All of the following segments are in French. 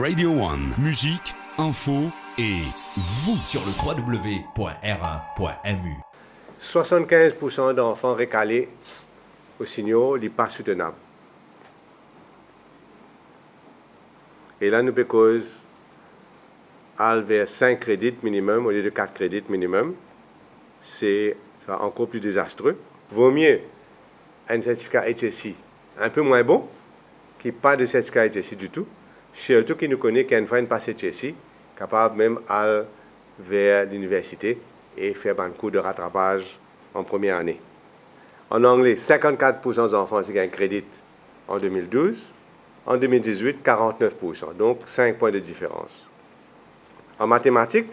Radio One, musique, info et vous sur le www.r1.mu. 75% d'enfants récalés aux signaux n'est pas soutenable. Et là, nous cause vers 5 crédits minimum au lieu de 4 crédits minimum. C'est encore plus désastreux. Vaut mieux un certificat HSI un peu moins bon, qui pas de certificat HSI du tout, surtout qui nous connaît qu'une fois une passé HSI, capable même d'aller vers l'université et faire un cours de rattrapage en première année. En anglais, 54% des enfants ont un crédit en 2012. En 2018, 49%. Donc, 5 points de différence. En mathématiques,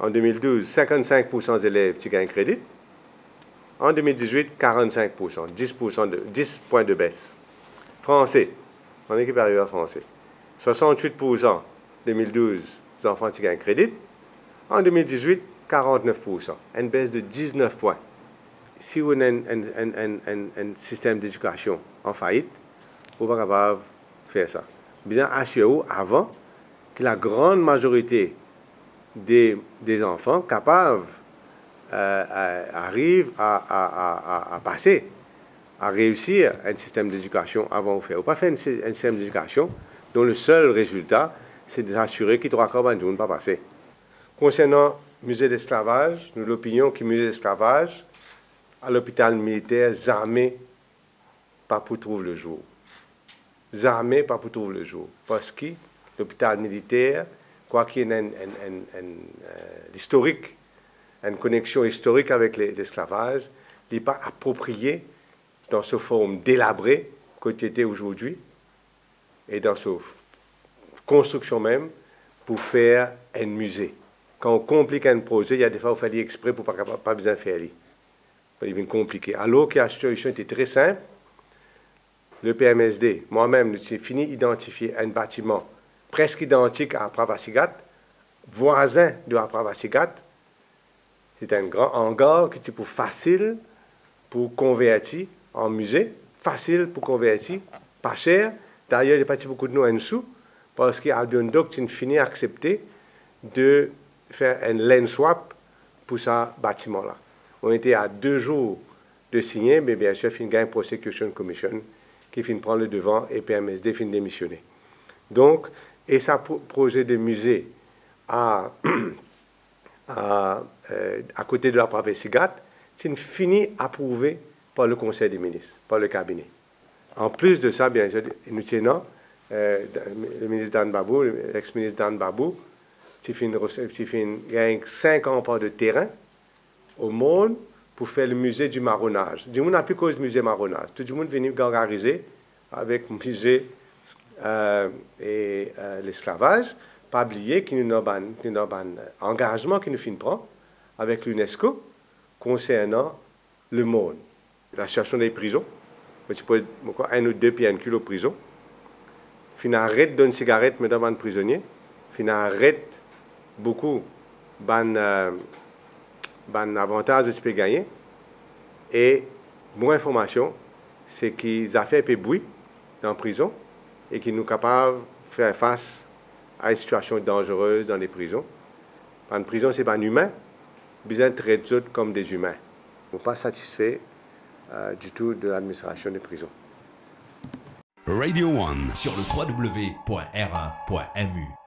en 2012, 55% des élèves ont un crédit. En 2018, 45%, 10, de, 10 points de baisse. Français, en équipe français. 68% 2012, les enfants ont un crédit. En 2018, 49%, une baisse de 19 points. Si vous avez un, système d'éducation en faillite, vous ne pouvez pas faire ça. Bien assurez-vous avant que la grande majorité des, des enfants capables euh, arrivent à, passer, à réussir un système d'éducation avant de faire. Ou pas faire un, système d'éducation dont le seul résultat, c'est d'assurer qu'il trois quarts ne pas passer. Concernant le musée d'esclavage, nous l'opinion que le musée d'esclavage, à l'hôpital militaire, jamais pas pour trouver le jour. Jamais pas pour trouver le jour. Parce que l'hôpital militaire, quoi qu'il y ait un, euh, historique, une connexion historique avec l'esclavage, n'est pas approprié dans ce forme délabrée qu'il était aujourd'hui et dans sa construction même pour faire un musée. Quand on complique un projet, il y a des fois où il fallait exprès pour pas, pas besoin de faire. C'est compliqué. Alors que la situation était très simple, le PMSD, moi-même, j'ai fini d'identifier un bâtiment presque identique à Pravasigat, voisin de Pravasigat. C'est un grand hangar qui est facile pour convertir en musée, facile pour convertir, pas cher. D'ailleurs, il a pas beaucoup de nous en dessous, parce qu'Albion Doc a fini accepter de faire un land swap pour ce bâtiment-là. On était à deux jours de signer, mais bien sûr, il y a une Prosecution Commission qui finit prendre le devant et PMSD finit démissionner. Donc, et sa projet de musée à, à, euh, à côté de la province Sigat, c'est fini approuvé par le Conseil des ministres, par le cabinet. En plus de ça, bien sûr, nous tenons euh, le ministre Dan Babou, l'ex-ministre Dan Babou, qui fait 5 ans de terrain au monde pour faire le musée du marronnage. Le monde n'a plus cause du musée marronnage. Tout le monde est venu gargariser avec le musée euh, et euh, l'esclavage. Pas oublier qu'il y a un engagement qui nous fait prendre avec l'UNESCO concernant le monde. La situation des prisons. Tu peux un ou deux pieds un kilo prison. Fin arrête d'une cigarette, mais devant prisonnier. Fin arrête beaucoup ban, euh, avantage que tu peux gagner. Et mon information, c'est qu'ils ont fait un bruit dans la prison et qu'ils sont capables de faire face à une situation dangereuse dans les prisons. En prison, ce n'est pas un humain, besoin de traiter comme des humains. Ils ne sont pas satisfaits euh, du tout de l'administration des prisons. Radio One sur le www.r1.mu.